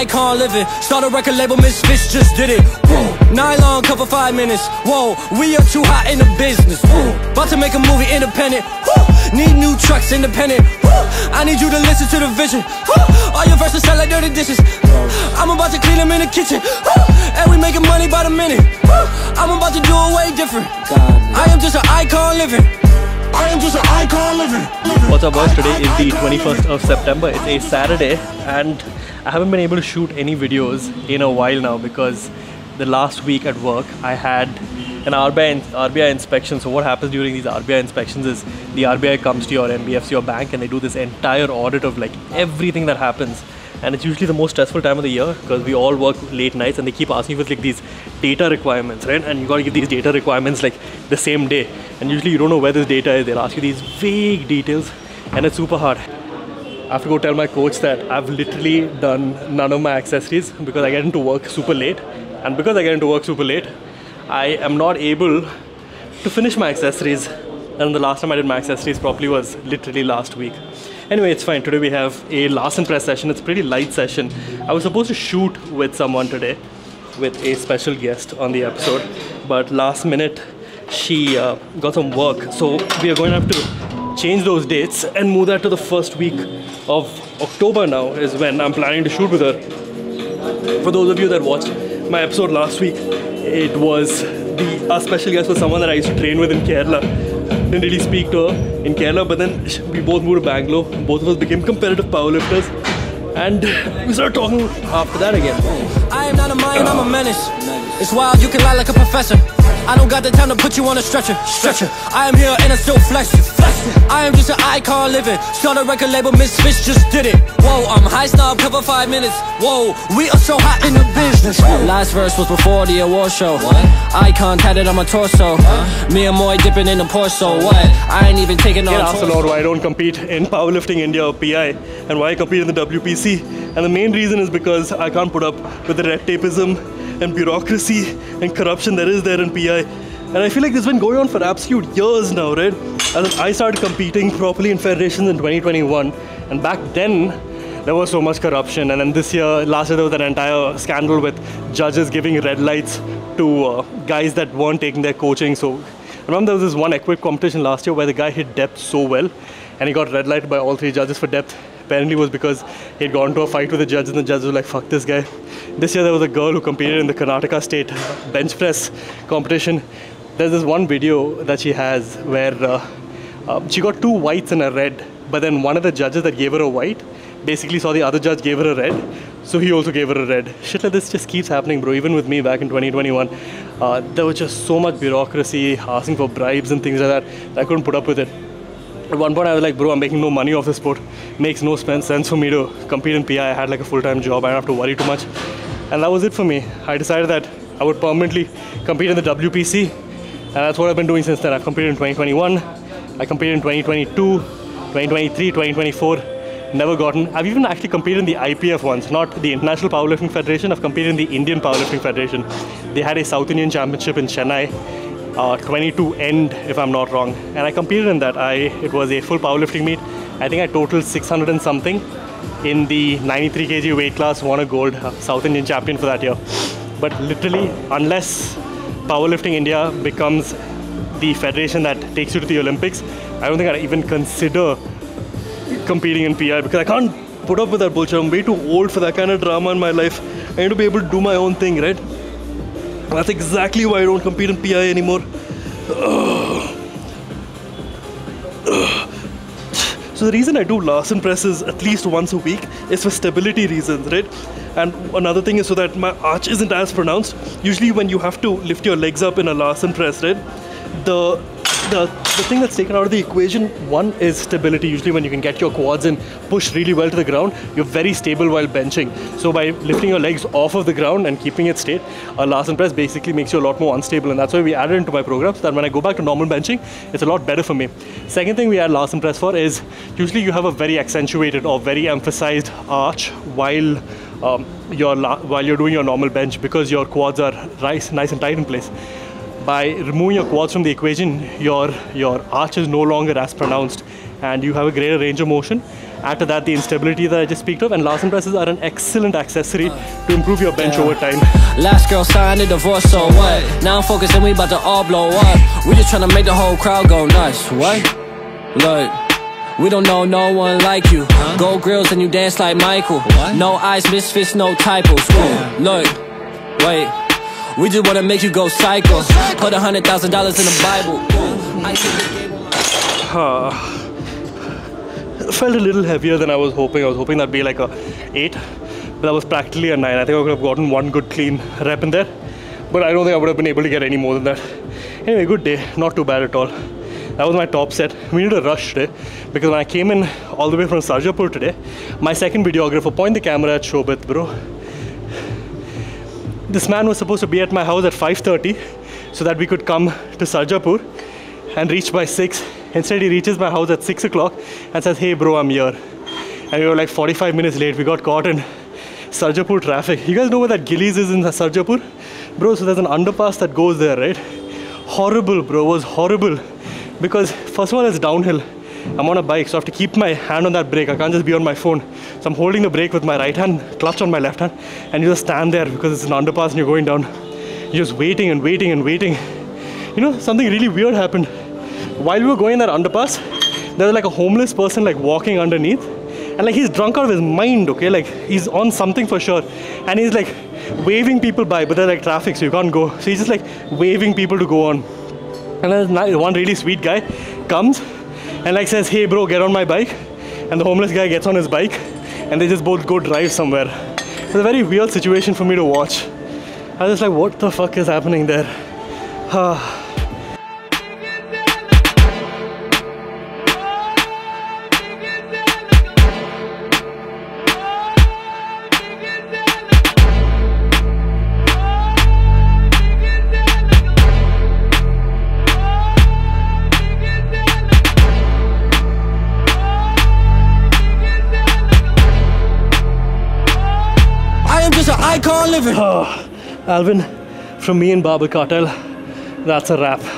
you call an icon living. Start a record label, Misfits just did it. Whoa. Nylon cover five minutes. Whoa, we are too hot in the business. Whoa. About to make a movie independent. Whoa. Need new trucks independent. Whoa. I need you to listen to the vision. Whoa. All your verses sound like dirty dishes. I'm about to clean them in the kitchen. Whoa. And we making money by the minute. Whoa. I'm about to do it way different. I am just an icon living. I am just an icon living. What's up boys, today is the 21st of September, it's a Saturday and I haven't been able to shoot any videos in a while now because the last week at work I had an RBI, RBI inspection. So what happens during these RBI inspections is the RBI comes to your NBFC or bank and they do this entire audit of like everything that happens. And it's usually the most stressful time of the year because we all work late nights and they keep asking for like these data requirements right? And you got to give these data requirements like the same day. And usually you don't know where this data is. They'll ask you these vague details and it's super hard I have to go tell my coach that I've literally done none of my accessories because I get into work super late and because I get into work super late I am not able to finish my accessories and the last time I did my accessories properly was literally last week Anyway, it's fine. Today we have a Larsen press session. It's a pretty light session. I was supposed to shoot with someone today, with a special guest on the episode, but last minute she uh, got some work. So we are going to have to change those dates and move that to the first week of October now is when I'm planning to shoot with her. For those of you that watched my episode last week, it was the our special guest was someone that I used to train with in Kerala didn't really speak to her in Kerala, but then we both moved to Bangalore. Both of us became competitive powerlifters, and we started talking after that again. I am not a mind, I'm a menace. It's wild, you can lie like a professor. I don't got the time to put you on a stretcher. Stretcher. I am here and I still flex. I am just an icon living. Start a record label, Misfits just did it. Whoa, I'm high snob, cover five minutes. Whoa, we are so hot in the business. Last verse was before the award show. What? Icon tatted on my torso. Huh? Me and Moy dipping in the Porso. What? I ain't even taking on. Get asked a lot why I don't compete in powerlifting India or PI, and why I compete in the WPC. And the main reason is because I can't put up with the red tapeism and bureaucracy and corruption that is there in PI. And I feel like this has been going on for absolute years now, right? As I started competing properly in federations in 2021, and back then there was so much corruption. And then this year, last year, there was an entire scandal with judges giving red lights to uh, guys that weren't taking their coaching. So I remember there was this one equip competition last year where the guy hit depth so well, and he got red lighted by all three judges for depth apparently was because he'd gone to a fight with the judge and the judge was like, fuck this guy. This year there was a girl who competed in the Karnataka state bench press competition. There's this one video that she has where uh, uh, she got two whites and a red, but then one of the judges that gave her a white basically saw the other judge gave her a red, so he also gave her a red. Shit like this just keeps happening, bro. Even with me back in 2021, uh, there was just so much bureaucracy, asking for bribes and things like that. I couldn't put up with it. At one point, I was like, bro, I'm making no money off this sport. Makes no sense for me to compete in PI. I had like a full-time job. I don't have to worry too much. And that was it for me. I decided that I would permanently compete in the WPC. And that's what I've been doing since then. I've competed in 2021. I competed in 2022, 2023, 2024. Never gotten. I've even actually competed in the IPF once, not the International Powerlifting Federation. I've competed in the Indian Powerlifting Federation. They had a South Indian Championship in Chennai uh, 22 end if I'm not wrong. And I competed in that. I it was a full powerlifting meet. I think I totaled 600 and something in the 93 kg weight class won a gold uh, South Indian champion for that year. But literally unless powerlifting India becomes the federation that takes you to the Olympics I don't think I'd even consider competing in PI because I can't put up with that bullshit. I'm way too old for that kind of drama in my life. I need to be able to do my own thing right that's exactly why I don't compete in PI anymore. So the reason I do Larsen presses at least once a week is for stability reasons, right? And another thing is so that my arch isn't as pronounced. Usually when you have to lift your legs up in a Larsen press, right? The the, the thing that's taken out of the equation, one is stability. Usually when you can get your quads and push really well to the ground, you're very stable while benching. So by lifting your legs off of the ground and keeping it straight, a Larsen press basically makes you a lot more unstable. And that's why we added into my program so that when I go back to normal benching, it's a lot better for me. Second thing we add Larsen press for is usually you have a very accentuated or very emphasized arch while um, you're while you're doing your normal bench because your quads are nice, nice and tight in place by removing your quads from the equation, your, your arch is no longer as pronounced and you have a greater range of motion After that the instability that I just speak of, and Larsen presses are an excellent accessory to improve your bench over time. Last girl signed a divorce, so what? Now I'm focusing, we about to all blow up. We just trying to make the whole crowd go nuts. What? Look. We don't know no one like you. Gold grills and you dance like Michael. No eyes, misfits, no typos. Ooh, Look, wait. We just wanna make you go psycho. Put a hundred thousand dollars in the Bible. Will- felt a little heavier than I was hoping. I was hoping that'd be like a eight, but that was practically a nine. I think I could have gotten one good clean rep in there, but I don't think I would have been able to get any more than that. Anyway, good day. Not too bad at all. That was my top set. We need a rush today because when I came in all the way from Sarjapur today, my second videographer point the camera at Shobit, bro. This man was supposed to be at my house at 5:30 so that we could come to Sarjapur and reach by 6. Instead, he reaches my house at 6 o'clock and says, Hey, bro, I'm here. And we were like 45 minutes late. We got caught in Sarjapur traffic. You guys know where that Gillies is in Sarjapur? Bro, so there's an underpass that goes there, right? Horrible, bro. Was horrible. Because, first of all, it's downhill. I'm on a bike, so I have to keep my hand on that brake. I can't just be on my phone. So I'm holding the brake with my right hand, clutch on my left hand, and you just stand there because it's an underpass and you're going down. You're just waiting and waiting and waiting. You know, something really weird happened while we were going that underpass, there was like a homeless person like walking underneath. And like he's drunk out of his mind, okay? Like he's on something for sure. And he's like waving people by, but there's like traffic, so you can't go. So he's just like waving people to go on. And then one really sweet guy comes and like says, Hey bro, get on my bike. And the homeless guy gets on his bike and they just both go drive somewhere. It's a very weird situation for me to watch. I was just like, what the fuck is happening there? Ah. Am just an icon living. Ah, Alvin, from me and Barber Cartel, that's a wrap.